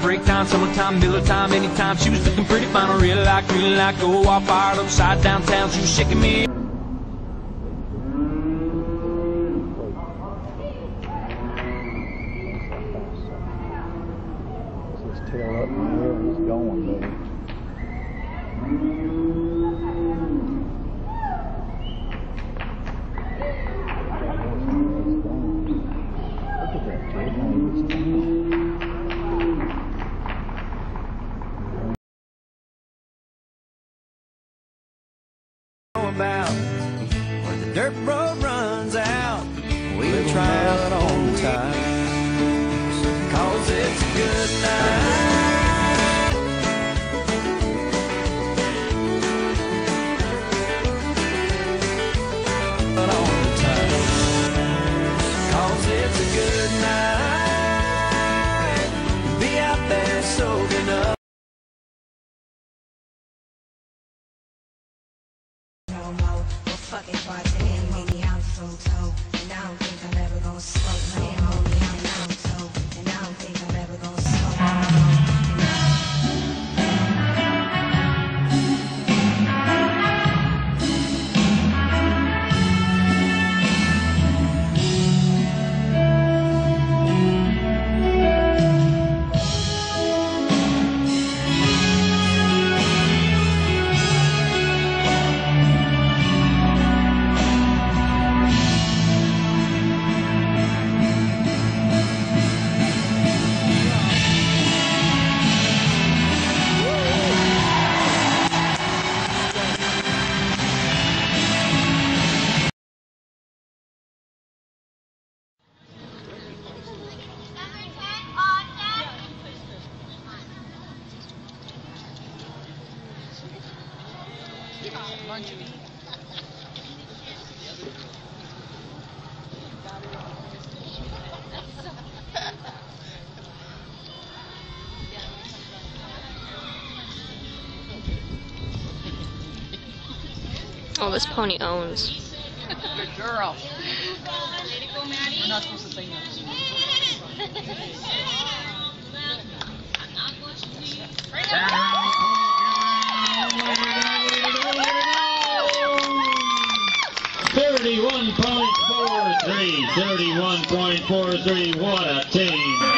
break time, summertime, Miller time, anytime. She was looking pretty fine, I really like, really like. go I fired upside downtown, she was shaking me. Dirt road runs out. We try out on the time. Cause it's a good night. But on And I don't think I'm ever gonna smoke. Man, Oh, this pony owns. Good girl. We're not supposed to say that. 331.43. What a team.